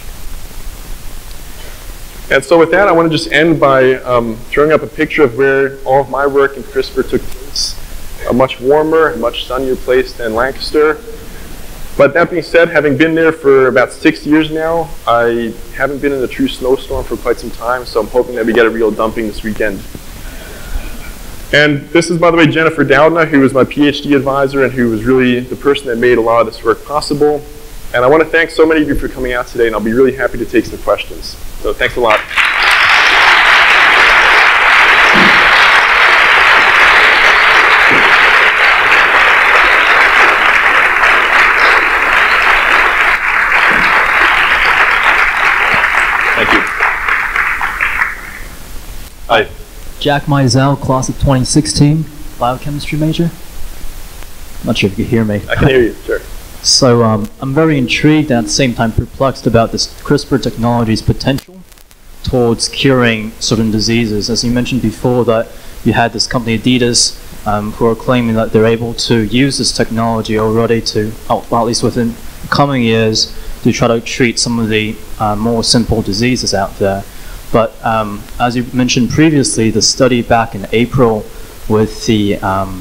And so with that, I want to just end by um, throwing up a picture of where all of my work in CRISPR took place. A much warmer, and much sunnier place than Lancaster. But that being said, having been there for about six years now, I haven't been in a true snowstorm for quite some time, so I'm hoping that we get a real dumping this weekend. And this is, by the way, Jennifer Doudna, who was my PhD advisor and who was really the person that made a lot of this work possible. And I want to thank so many of you for coming out today, and I'll be really happy to take some questions. So thanks a lot. Thank you. Hi. Jack Mizell, class of 2016, biochemistry major. Not sure if you can hear me. I can hear you, sure. So um, I'm very intrigued and at the same time perplexed about this CRISPR technology's potential towards curing certain diseases. As you mentioned before, that you had this company Editas um, who are claiming that they're able to use this technology already to, oh, well, at least within coming years, to try to treat some of the uh, more simple diseases out there. But um, as you mentioned previously, the study back in April with the, um,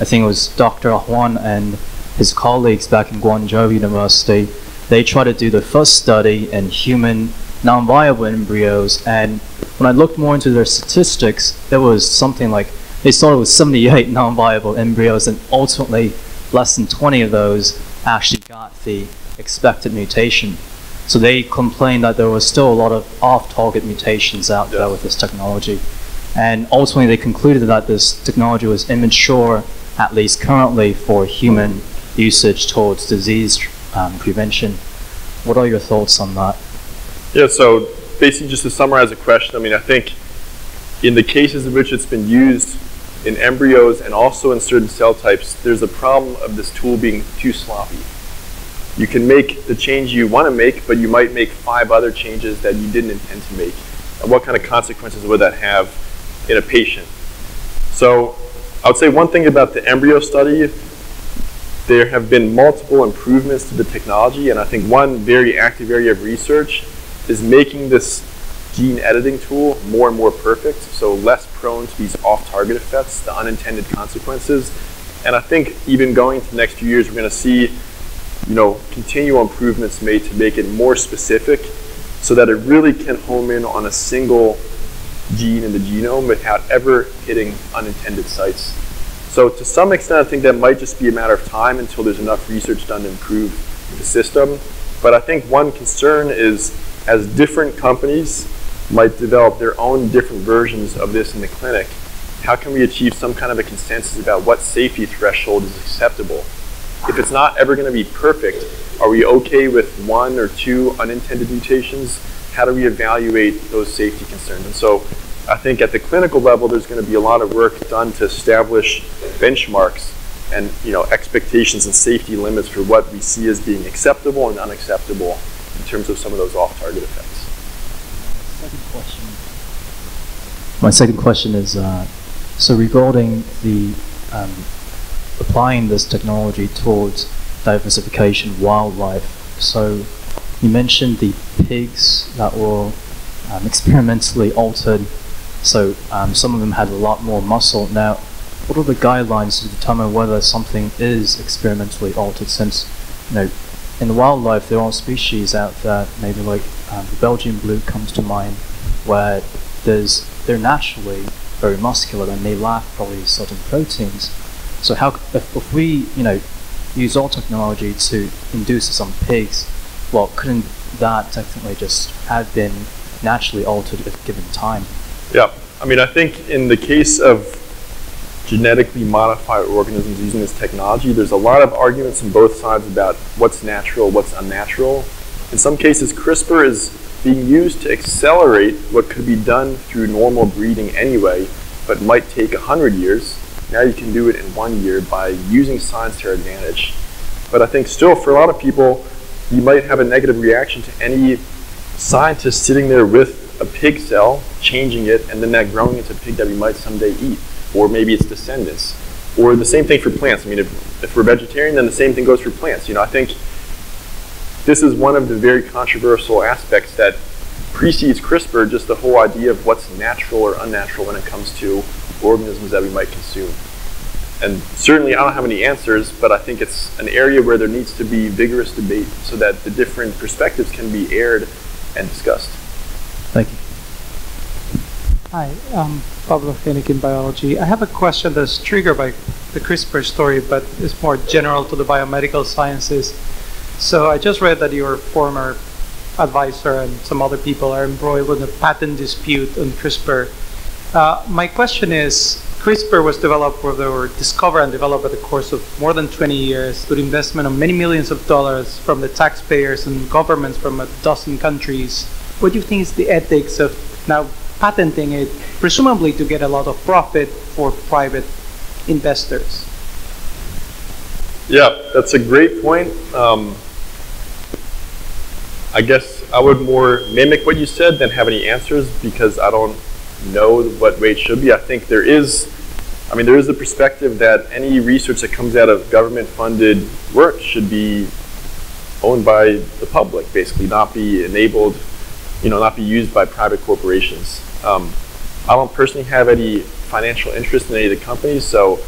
I think it was Dr. Huang and his colleagues back in Guangzhou University, they tried to do the first study in human non-viable embryos. And when I looked more into their statistics, it was something like they started with 78 non-viable embryos, and ultimately less than 20 of those actually got the expected mutation. So they complained that there was still a lot of off-target mutations out there with this technology. And ultimately they concluded that this technology was immature, at least currently, for human usage towards disease um, prevention. What are your thoughts on that? Yeah, so basically just to summarize the question, I mean, I think in the cases in which it's been used in embryos and also in certain cell types, there's a problem of this tool being too sloppy. You can make the change you want to make, but you might make five other changes that you didn't intend to make. And what kind of consequences would that have in a patient? So I would say one thing about the embryo study, there have been multiple improvements to the technology, and I think one very active area of research is making this gene editing tool more and more perfect, so less prone to these off-target effects, the unintended consequences. And I think even going to the next few years, we're going to see you know, continual improvements made to make it more specific so that it really can home in on a single gene in the genome without ever hitting unintended sites. So to some extent, I think that might just be a matter of time until there's enough research done to improve the system. But I think one concern is as different companies might develop their own different versions of this in the clinic, how can we achieve some kind of a consensus about what safety threshold is acceptable? If it's not ever going to be perfect, are we okay with one or two unintended mutations? How do we evaluate those safety concerns? And so I think at the clinical level, there's going to be a lot of work done to establish benchmarks and you know expectations and safety limits for what we see as being acceptable and unacceptable in terms of some of those off-target effects. Second question. My second question is, uh, so regarding the um, applying this technology towards diversification wildlife. So you mentioned the pigs that were um, experimentally altered. So um, some of them had a lot more muscle. Now, what are the guidelines to determine whether something is experimentally altered? Since, you know, in the wildlife there are species out there, maybe like um, the Belgian blue comes to mind, where there's they're naturally very muscular and they lack probably certain proteins so how if, if we you know use all technology to induce some pigs, well, couldn't that technically just have been naturally altered at a given time? Yeah, I mean, I think in the case of genetically modified organisms using this technology, there's a lot of arguments on both sides about what's natural, what's unnatural. In some cases, CRISPR is being used to accelerate what could be done through normal breeding anyway, but might take 100 years. Now you can do it in one year by using science to your advantage. But I think still for a lot of people, you might have a negative reaction to any scientist sitting there with a pig cell, changing it, and then that growing into a pig that we might someday eat. Or maybe it's descendants. Or the same thing for plants. I mean, if, if we're vegetarian, then the same thing goes for plants. You know, I think this is one of the very controversial aspects that precedes CRISPR, just the whole idea of what's natural or unnatural when it comes to organisms that we might consume. And certainly I don't have any answers, but I think it's an area where there needs to be vigorous debate so that the different perspectives can be aired and discussed. Thank you. Hi, I'm Pablo Henik in biology. I have a question that's triggered by the CRISPR story, but it's more general to the biomedical sciences. So I just read that your former advisor and some other people are embroiled in a patent dispute on CRISPR uh, my question is, CRISPR was developed or discovered and developed over the course of more than 20 years with investment of many millions of dollars from the taxpayers and governments from a dozen countries. What do you think is the ethics of now patenting it, presumably to get a lot of profit for private investors? Yeah, that's a great point. Um, I guess I would more mimic what you said than have any answers because I don't know what weight should be. I think there is, I mean, there is the perspective that any research that comes out of government-funded work should be owned by the public, basically, not be enabled, you know, not be used by private corporations. Um, I don't personally have any financial interest in any of the companies, so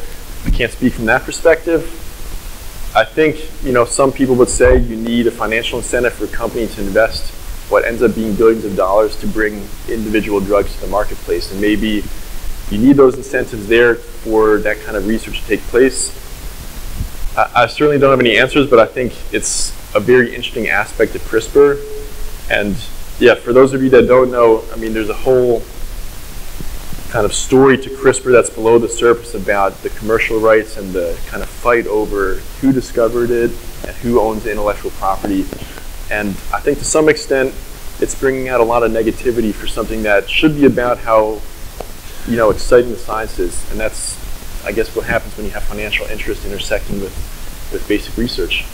I can't speak from that perspective. I think, you know, some people would say you need a financial incentive for a company to invest what ends up being billions of dollars to bring individual drugs to the marketplace. And maybe you need those incentives there for that kind of research to take place. I, I certainly don't have any answers, but I think it's a very interesting aspect of CRISPR. And yeah, for those of you that don't know, I mean, there's a whole kind of story to CRISPR that's below the surface about the commercial rights and the kind of fight over who discovered it and who owns the intellectual property. And I think to some extent, it's bringing out a lot of negativity for something that should be about how, you know, exciting the science is. And that's, I guess, what happens when you have financial interest intersecting with, with basic research.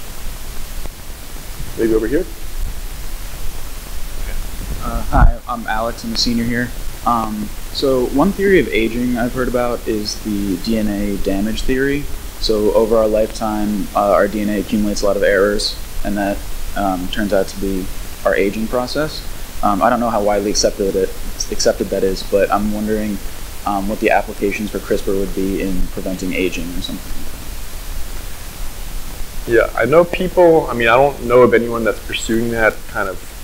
Maybe over here? Uh, hi, I'm Alex. I'm a senior here. Um, so one theory of aging I've heard about is the DNA damage theory. So over our lifetime, uh, our DNA accumulates a lot of errors, and that um, turns out to be our aging process. Um, I don't know how widely accepted it accepted that is, but I'm wondering um, what the applications for CRISPR would be in preventing aging or something. Yeah, I know people, I mean, I don't know of anyone that's pursuing that kind of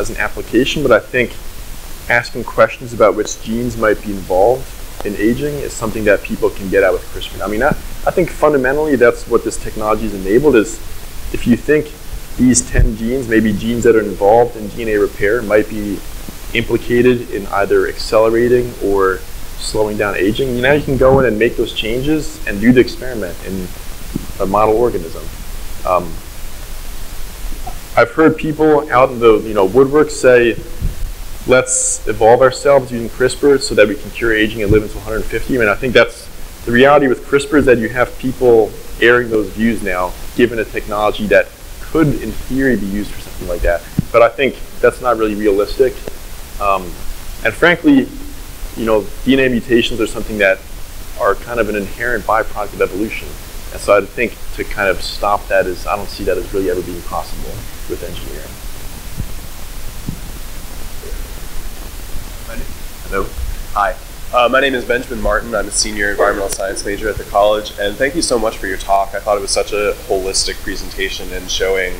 as an application, but I think asking questions about which genes might be involved in aging is something that people can get at with CRISPR. I mean, I, I think fundamentally that's what this technology has enabled is if you think these 10 genes, maybe genes that are involved in DNA repair, might be implicated in either accelerating or slowing down aging, now you can go in and make those changes and do the experiment in a model organism. Um, I've heard people out in the you know woodwork say, let's evolve ourselves using CRISPR so that we can cure aging and live until 150. I mean, I think that's the reality with CRISPR is that you have people airing those views now, given a technology that could, in theory, be used for something like that. But I think that's not really realistic. Um, and frankly, you know, DNA mutations are something that are kind of an inherent byproduct of evolution. And so I think to kind of stop that is, I don't see that as really ever being possible with engineering. Hello. Hi. Uh, my name is Benjamin Martin. I'm a senior environmental science major at the college, and thank you so much for your talk. I thought it was such a holistic presentation and showing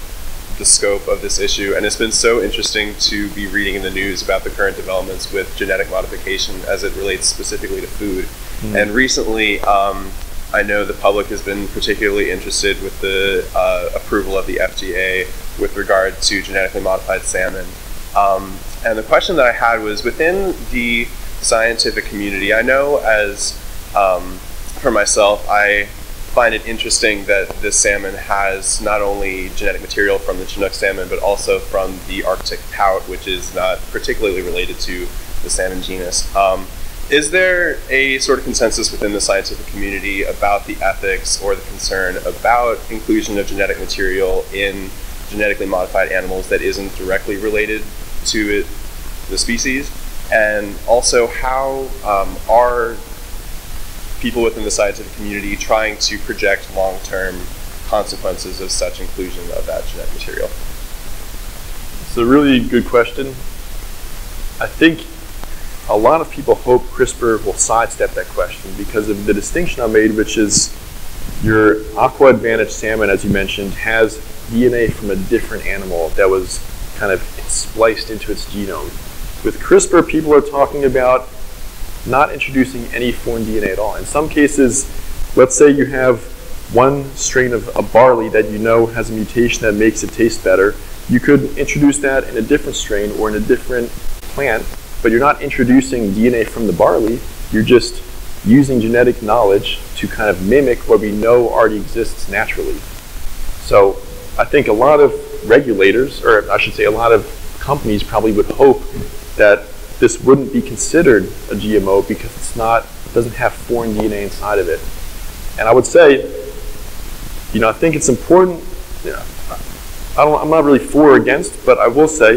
the scope of this issue, and it's been so interesting to be reading in the news about the current developments with genetic modification as it relates specifically to food. Mm. And recently, um, I know the public has been particularly interested with the uh, approval of the FDA with regard to genetically modified salmon. Um, and the question that I had was within the scientific community, I know as um, for myself, I find it interesting that this salmon has not only genetic material from the Chinook salmon, but also from the Arctic pout, which is not particularly related to the salmon genus. Um, is there a sort of consensus within the scientific community about the ethics or the concern about inclusion of genetic material in genetically modified animals that isn't directly related to it, the species? And also, how um, are people within the scientific community trying to project long term consequences of such inclusion of that genetic material? It's a really good question. I think a lot of people hope CRISPR will sidestep that question because of the distinction I made, which is your AquAdvantage salmon, as you mentioned, has DNA from a different animal that was kind of spliced into its genome. With CRISPR, people are talking about not introducing any foreign DNA at all. In some cases, let's say you have one strain of a barley that you know has a mutation that makes it taste better. You could introduce that in a different strain or in a different plant, but you're not introducing DNA from the barley. You're just using genetic knowledge to kind of mimic what we know already exists naturally. So I think a lot of regulators, or I should say a lot of companies probably would hope that this wouldn't be considered a GMO because it's not, it doesn't have foreign DNA inside of it. And I would say, you know, I think it's important, you know, I don't, I'm not really for or against, but I will say,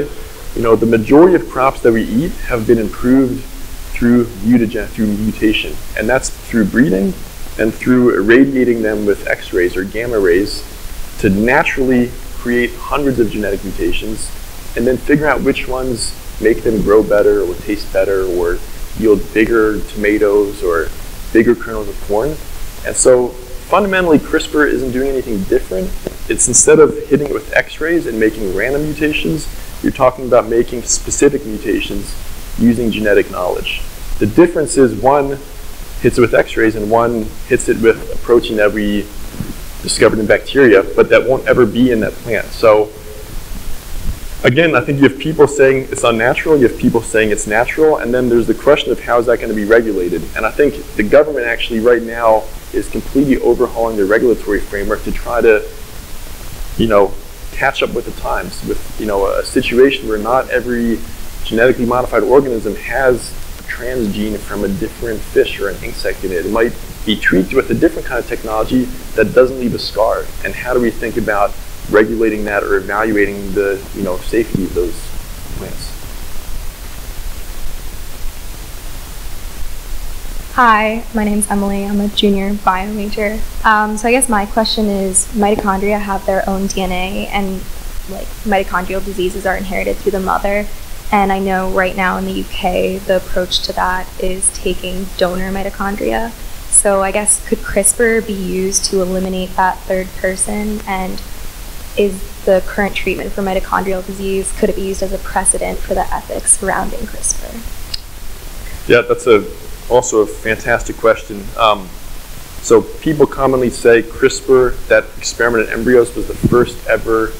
you know, the majority of crops that we eat have been improved through mutagen, through mutation, and that's through breeding and through irradiating them with X-rays or gamma rays to naturally create hundreds of genetic mutations and then figure out which ones make them grow better or taste better or yield bigger tomatoes or bigger kernels of corn. And so fundamentally, CRISPR isn't doing anything different. It's instead of hitting it with x-rays and making random mutations, you're talking about making specific mutations using genetic knowledge. The difference is one hits it with x-rays and one hits it with a protein that we discovered in bacteria, but that won't ever be in that plant. So again, I think you have people saying it's unnatural, you have people saying it's natural, and then there's the question of how is that going to be regulated. And I think the government actually right now is completely overhauling the regulatory framework to try to, you know, catch up with the times with, you know, a situation where not every genetically modified organism has a transgene from a different fish or an insect in it. It might be treated with a different kind of technology that doesn't leave a scar. And how do we think about regulating that or evaluating the you know safety of those plants. Hi, my name is Emily. I'm a junior bio major. Um, so I guess my question is, mitochondria have their own DNA, and like mitochondrial diseases are inherited through the mother. And I know right now in the UK, the approach to that is taking donor mitochondria. So I guess could CRISPR be used to eliminate that third person and is the current treatment for mitochondrial disease, could it be used as a precedent for the ethics surrounding CRISPR? Yeah, that's a, also a fantastic question. Um, so people commonly say CRISPR, that experiment in embryos was the first ever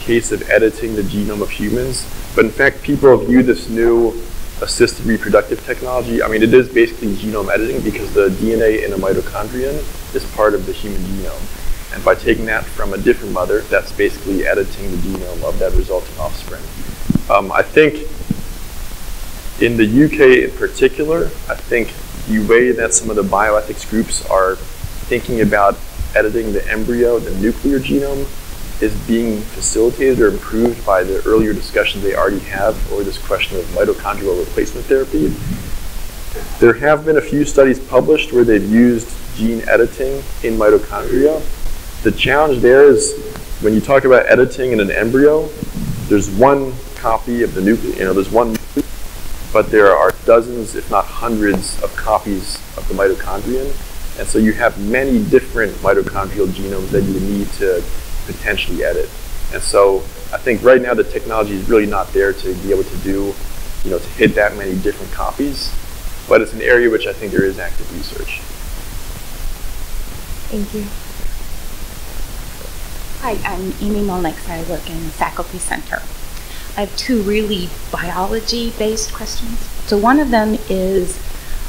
case of editing the genome of humans. But in fact, people view this new assisted reproductive technology. I mean, it is basically genome editing because the DNA in a mitochondrion is part of the human genome. And by taking that from a different mother, that's basically editing the genome of that resulting offspring. Um, I think in the UK in particular, I think the way that some of the bioethics groups are thinking about editing the embryo, the nuclear genome, is being facilitated or improved by the earlier discussions they already have over this question of mitochondrial replacement therapy. There have been a few studies published where they've used gene editing in mitochondria the challenge there is when you talk about editing in an embryo, there's one copy of the nucleus, you know, there's one, but there are dozens, if not hundreds, of copies of the mitochondrion. And so you have many different mitochondrial genomes that you need to potentially edit. And so I think right now the technology is really not there to be able to do, you know, to hit that many different copies. But it's an area which I think there is active research. Thank you. Hi, I'm Amy Molnix. I work in the faculty center. I have two really biology based questions. So, one of them is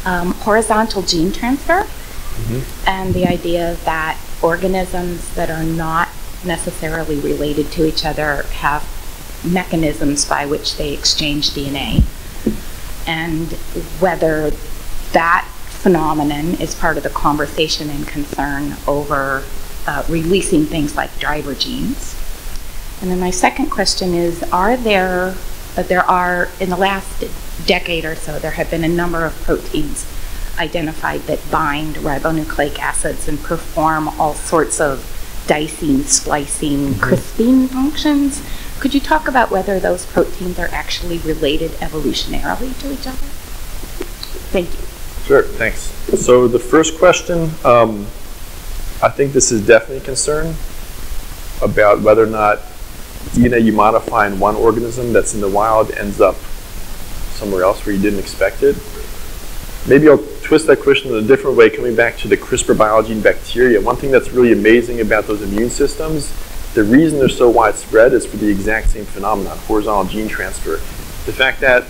um, horizontal gene transfer mm-hmm. and the idea that organisms that are not necessarily related to each other have mechanisms by which they exchange DNA. And whether that phenomenon is part of the conversation and concern over uh, releasing things like driver genes. And then my second question is, are there, uh, there are, in the last decade or so, there have been a number of proteins identified that bind ribonucleic acids and perform all sorts of dicing, splicing, mm-hmm. crisping functions. Could you talk about whether those proteins are actually related evolutionarily to each other? Thank you. Sure, thanks. So the first question, um, I think this is definitely a concern about whether or not DNA you modify in one organism that's in the wild ends up somewhere else where you didn't expect it. Maybe I'll twist that question in a different way, coming back to the CRISPR biology in bacteria. One thing that's really amazing about those immune systems, the reason they're so widespread is for the exact same phenomenon, horizontal gene transfer. The fact that,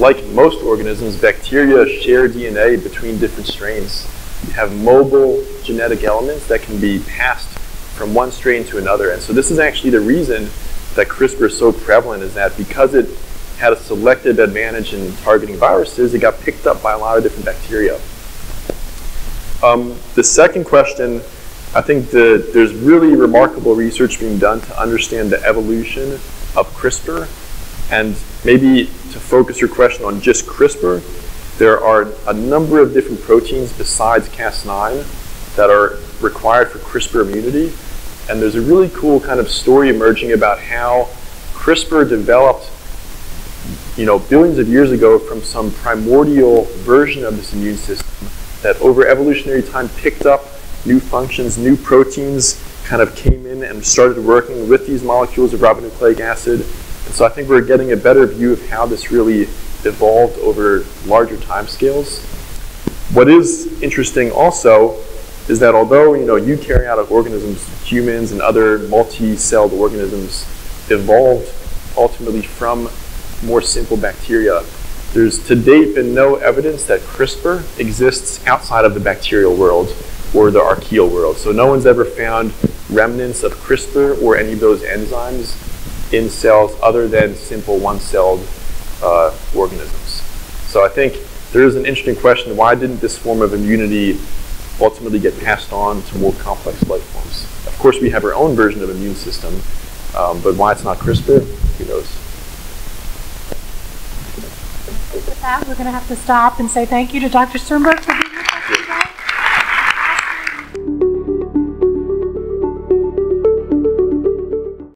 like most organisms, bacteria share DNA between different strains have mobile genetic elements that can be passed from one strain to another. And so this is actually the reason that CRISPR is so prevalent is that because it had a selective advantage in targeting viruses, it got picked up by a lot of different bacteria. Um, the second question, I think the, there's really remarkable research being done to understand the evolution of CRISPR. And maybe to focus your question on just CRISPR, there are a number of different proteins besides Cas9 that are required for CRISPR immunity. And there's a really cool kind of story emerging about how CRISPR developed, you know, billions of years ago from some primordial version of this immune system that over evolutionary time picked up new functions, new proteins kind of came in and started working with these molecules of ribonucleic acid. And so I think we're getting a better view of how this really evolved over larger timescales. What is interesting also is that although you know eukaryotic organisms, humans and other multi-celled organisms evolved ultimately from more simple bacteria. There's to date been no evidence that CRISPR exists outside of the bacterial world or the archaeal world. So no one's ever found remnants of CRISPR or any of those enzymes in cells other than simple one-celled uh, organisms. So I think there is an interesting question, why didn't this form of immunity ultimately get passed on to more complex life forms? Of course, we have our own version of immune system, um, but why it's not CRISPR, who knows? With that, we're going to have to stop and say thank you to Dr. Sternberg for being with us today.